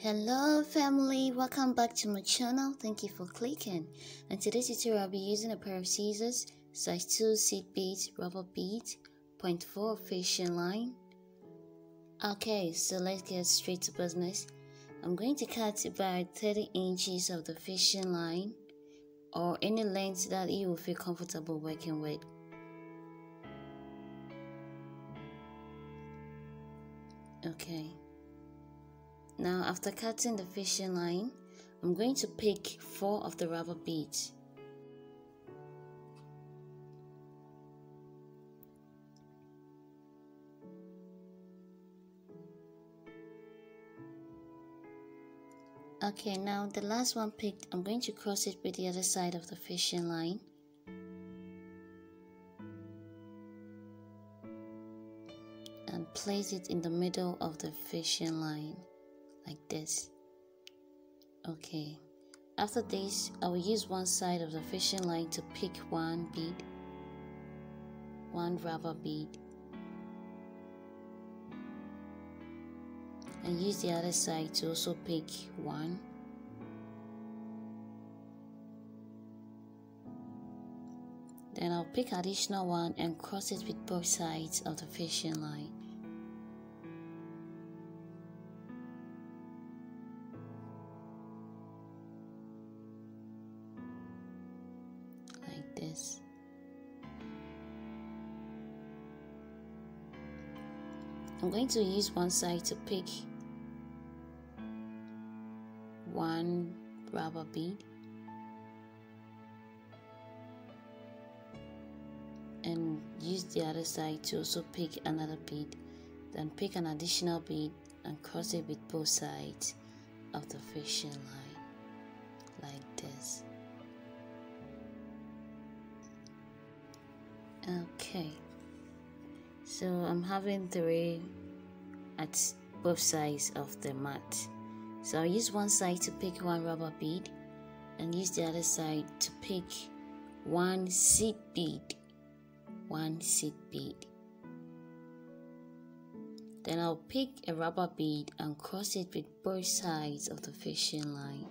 Hello family, welcome back to my channel. Thank you for clicking. And today's tutorial I'll be using a pair of scissors, size 2 seed beads, rubber beads, 0.4 fishing line. Okay, so let's get straight to business. I'm going to cut about 30 inches of the fishing line or any length that you will feel comfortable working with. Okay. Now after cutting the fishing line, I'm going to pick four of the rubber beads. Okay, now the last one picked, I'm going to cross it with the other side of the fishing line. And place it in the middle of the fishing line like this. Okay. After this I will use one side of the fishing line to pick one bead one rubber bead and use the other side to also pick one. Then I'll pick additional one and cross it with both sides of the fishing line I'm going to use one side to pick one rubber bead and use the other side to also pick another bead then pick an additional bead and cross it with both sides of the fishing line like this okay. So I'm having three at both sides of the mat. So I'll use one side to pick one rubber bead and use the other side to pick one seed bead. One seed bead. Then I'll pick a rubber bead and cross it with both sides of the fishing line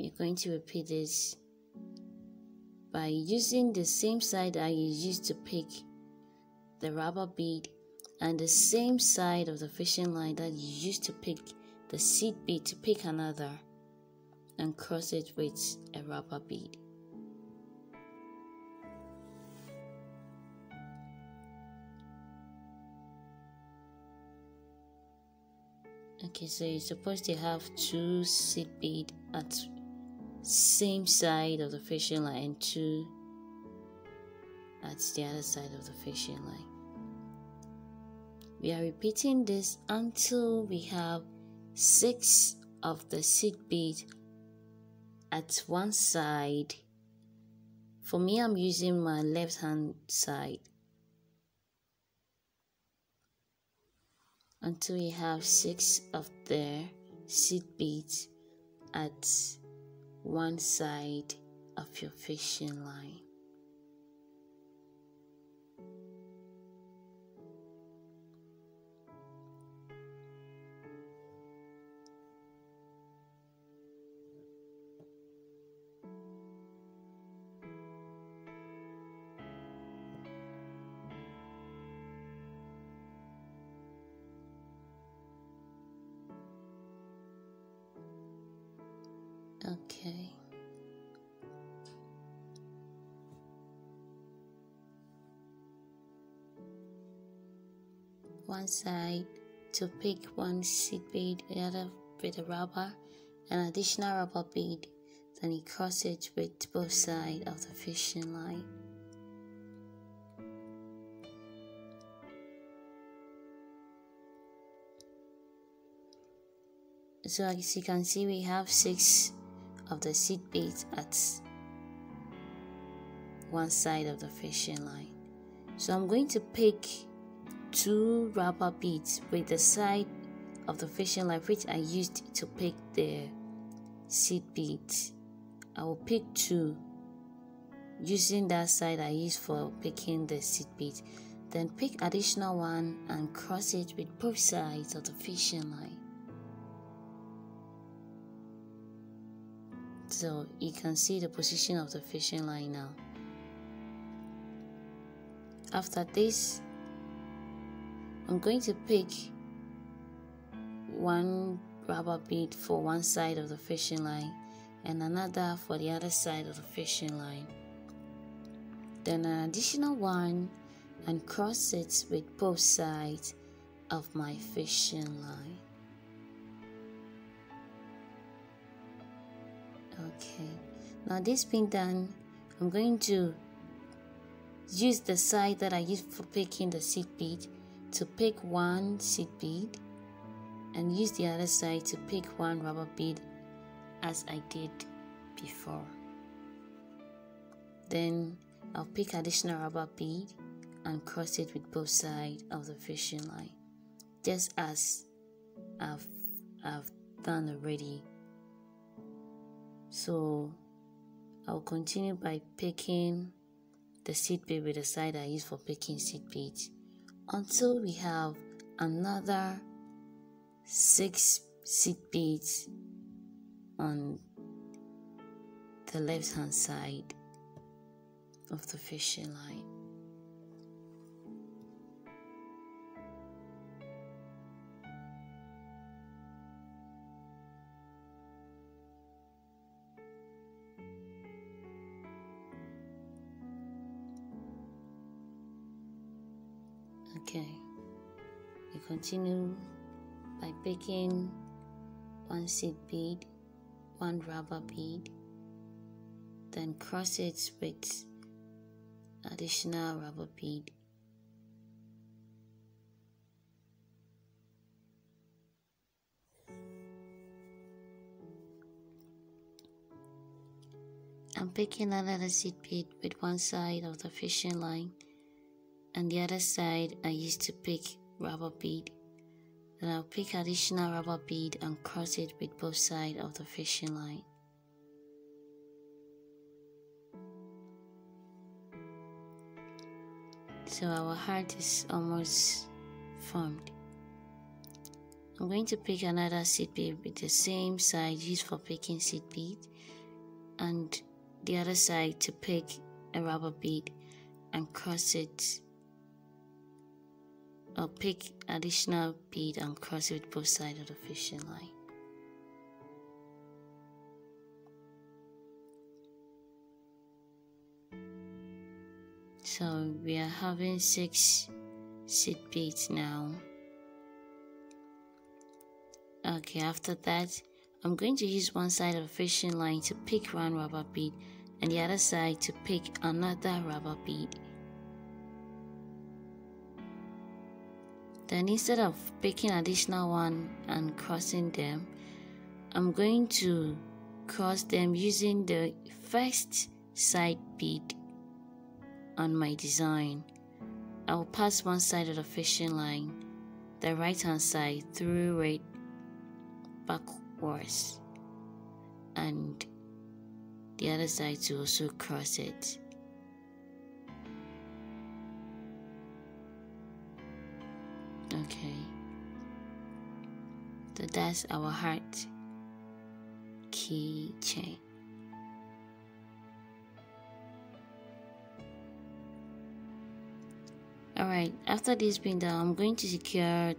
you're going to repeat this by using the same side that you used to pick the rubber bead and the same side of the fishing line that you used to pick the seed bead to pick another and cross it with a rubber bead. Okay, so you're supposed to have two seed bead at same side of the fishing line and two at the other side of the fishing line. We are repeating this until we have six of the seed bead at one side. For me, I'm using my left hand side until we have six of the seed beads at one side of your fishing line. Okay. One side to pick one seed bead, the other with a rubber, an additional rubber bead, then you cross it with both sides of the fishing line. So as you can see we have six of the seed beads at one side of the fishing line. So I'm going to pick two rubber beads with the side of the fishing line which I used to pick the seed beads. I will pick two using that side I used for picking the seed beads. then pick additional one and cross it with both sides of the fishing line so you can see the position of the fishing line now. After this I'm going to pick one rubber bead for one side of the fishing line and another for the other side of the fishing line. Then an additional one and cross it with both sides of my fishing line okay. Now this being done I'm going to use the side that I used for picking the seed bead to pick one seed bead and use the other side to pick one rubber bead as I did before. Then I'll pick additional rubber bead and cross it with both sides of the fishing line just as I've, I've done already so I'll continue by picking the seed bead with the side I use for picking seed beads until we have another six seed beads on the left hand side of the fishing line. Continue by picking one seed bead, one rubber bead, then cross it with additional rubber bead. I'm picking another seed bead with one side of the fishing line and the other side I used to pick rubber bead. Then I'll pick additional rubber bead and cross it with both sides of the fishing line. So our heart is almost formed. I'm going to pick another seed bead with the same side used for picking seed bead and the other side to pick a rubber bead and cross it pick additional bead and cross it with both sides of the fishing line. So we are having six seed beads now. Okay, after that, I'm going to use one side of the fishing line to pick one rubber bead and the other side to pick another rubber bead. Then instead of picking additional one and crossing them, I'm going to cross them using the first side bead on my design. I will pass one side of the fishing line, the right hand side through it backwards and the other side to also cross it. Okay. So that's our heart keychain. Alright, after this being done, I'm going to secure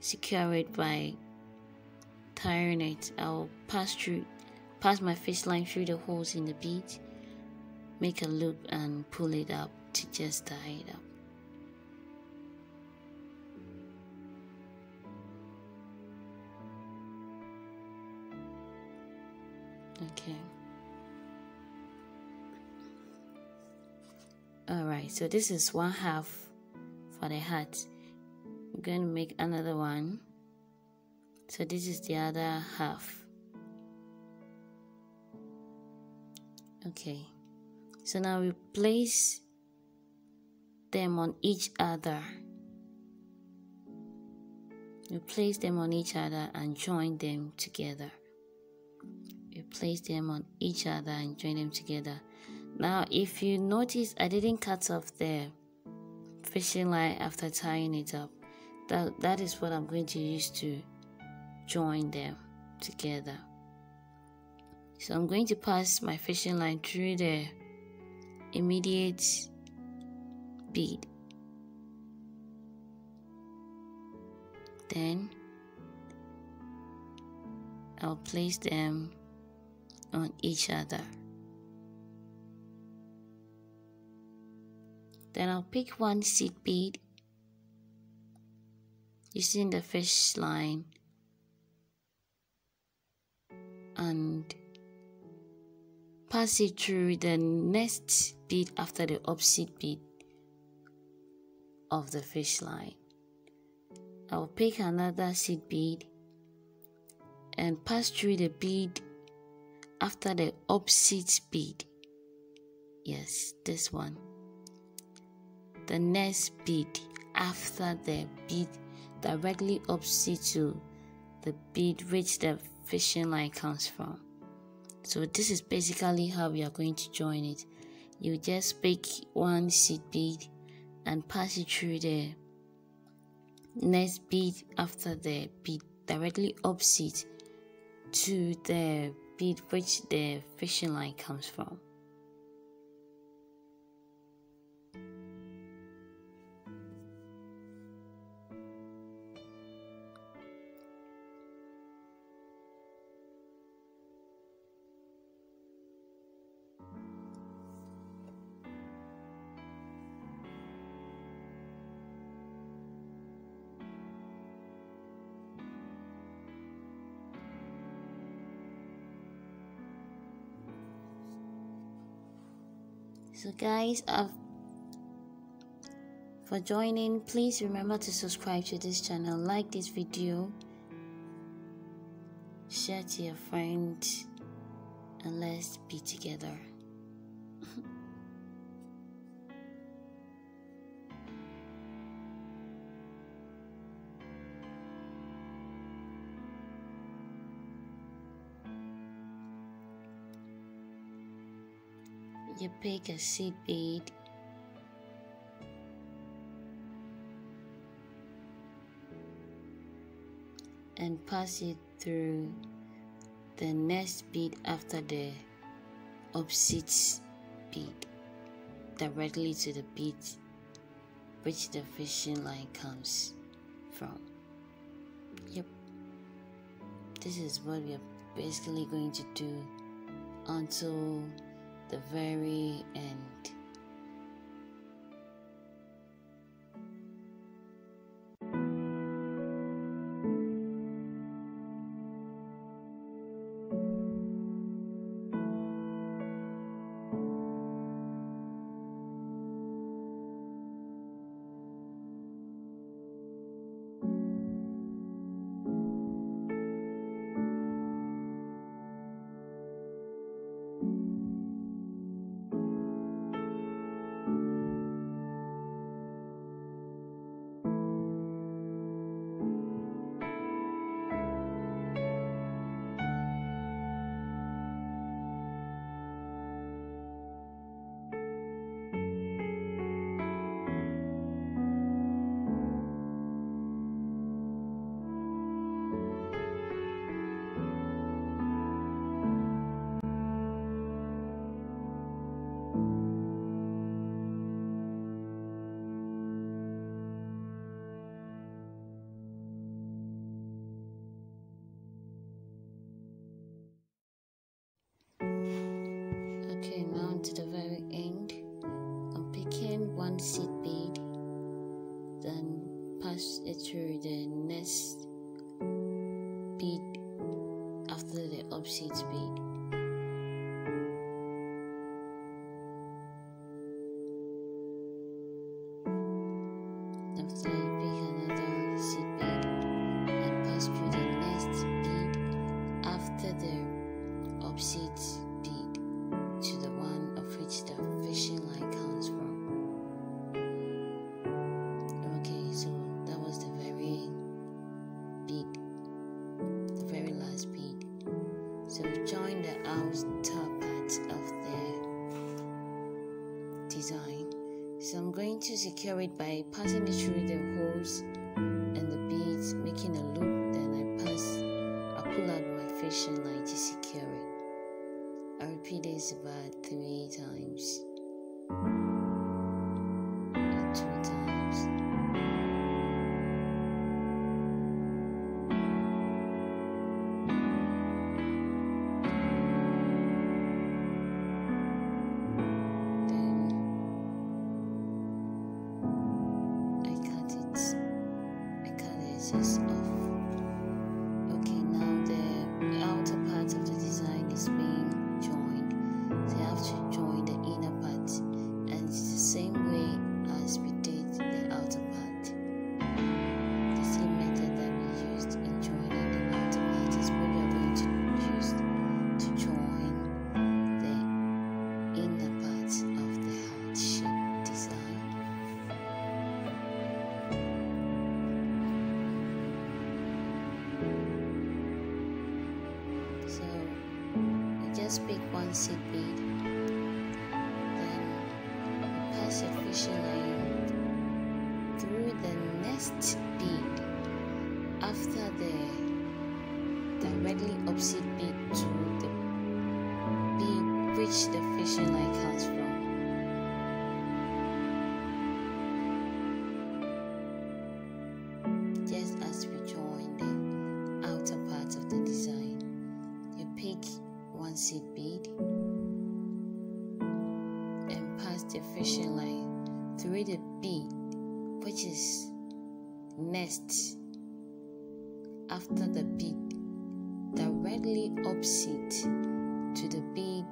secure it by tying it. I'll pass through pass my fish line through the holes in the bead, make a loop and pull it up to just tie it up. Okay. Alright, so this is one half for the hat. I'm going to make another one. So this is the other half. Okay. So now we place them on each other. We place them on each other and join them together place them on each other and join them together. Now if you notice I didn't cut off the fishing line after tying it up. That that is what I'm going to use to join them together. So I'm going to pass my fishing line through the immediate bead. Then I'll place them on each other. Then I'll pick one seed bead using the fish line. And pass it through the next bead after the opposite bead of the fish line. I'll pick another seed bead and pass through the bead after the opposite bead. Yes, this one. The next bead after the bead directly opposite to the bead which the fishing line comes from. So this is basically how we are going to join it. You just pick one seed bead and pass it through the next bead after the bead directly opposite to the bead which the fishing line comes from. So guys uh, for joining please remember to subscribe to this channel like this video share to your friends and let's be together you pick a seed bead and pass it through the next bead after the opposite bead directly to the bead which the fishing line comes from. Yep, this is what we are basically going to do until the very end. to secure it by passing it through the holes Just pick one seed bead, then pass your fishing line through the next bead after the directly opposite after the beat directly opposite to the beat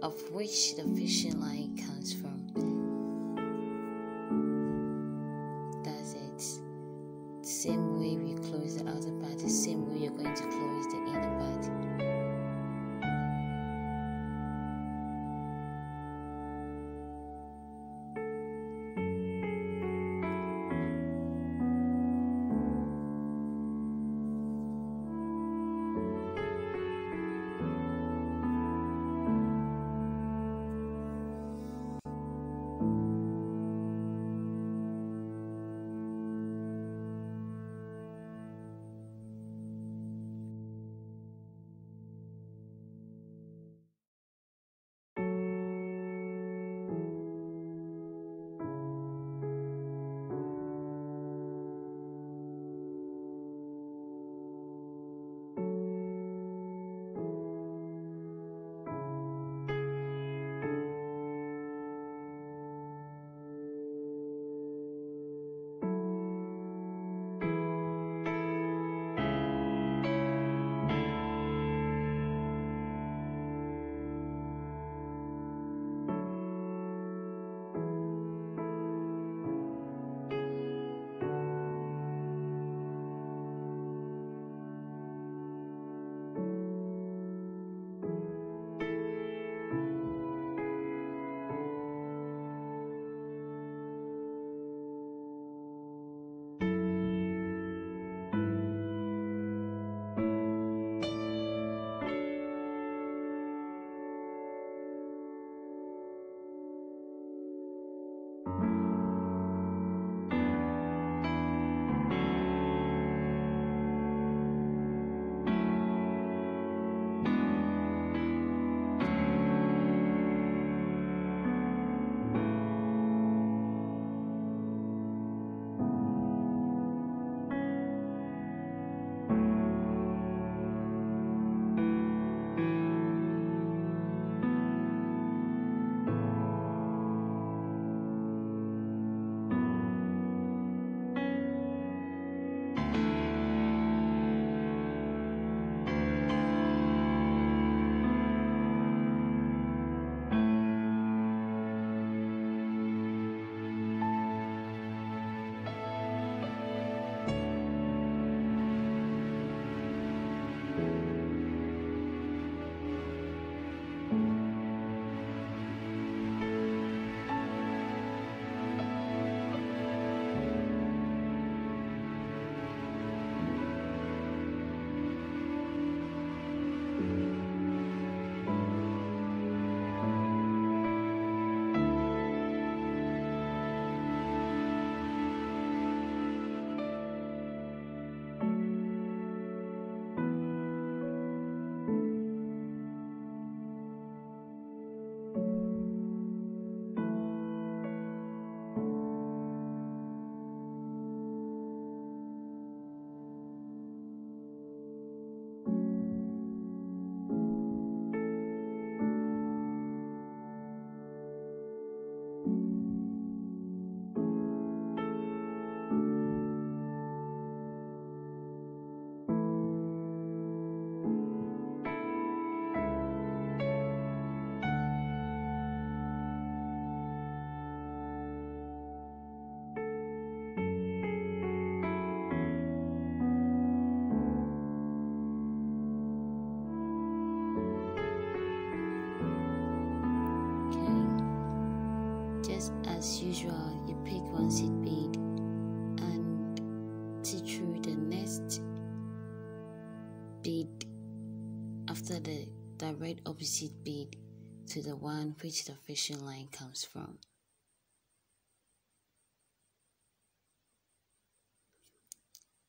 of which the fishing line comes from. As usual you pick one seed bead and see through the next bead after the direct opposite bead to the one which the fishing line comes from.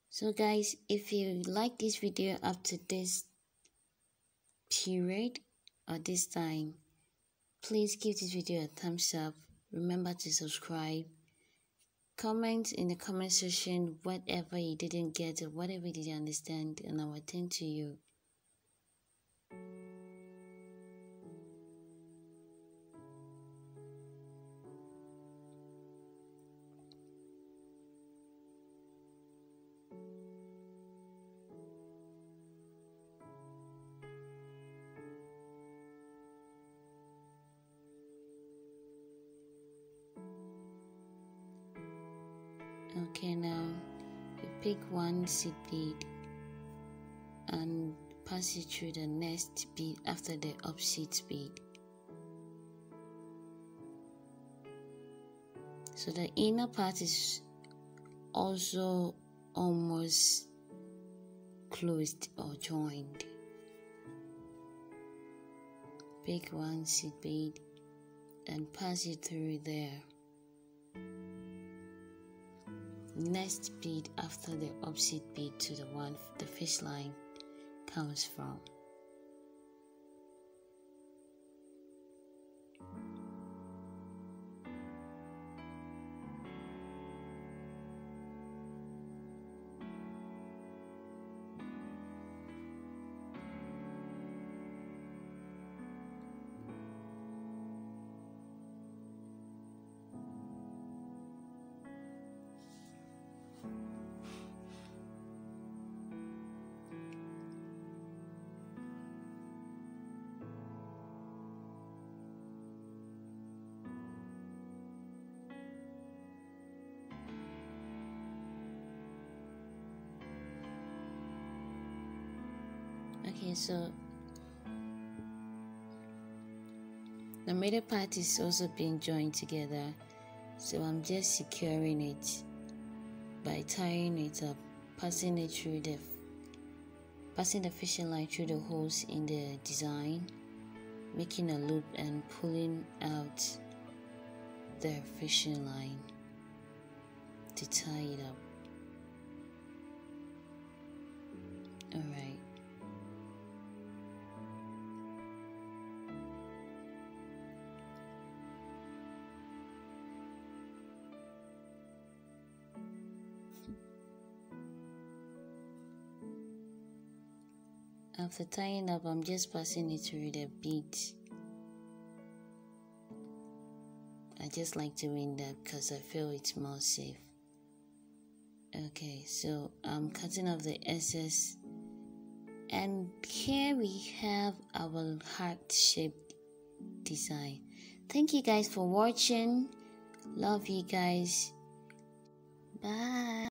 So guys, if you like this video up to this period or this time, please give this video a thumbs up. Remember to subscribe. Comment in the comment section whatever you didn't get or whatever you didn't understand and I will attend to you. Seed bead and pass it through the next bead after the opposite bead. So the inner part is also almost closed or joined. Pick one seed bead and pass it through there next bead after the opposite bead to the one the fish line comes from. So the middle part is also being joined together. So I'm just securing it by tying it up passing it through the passing the fishing line through the holes in the design making a loop and pulling out the fishing line to tie it up After tying up, I'm just passing it through the beads. I just like doing that because I feel it's more safe. Okay, so I'm cutting off the excess. And here we have our heart-shaped design. Thank you guys for watching. Love you guys. Bye.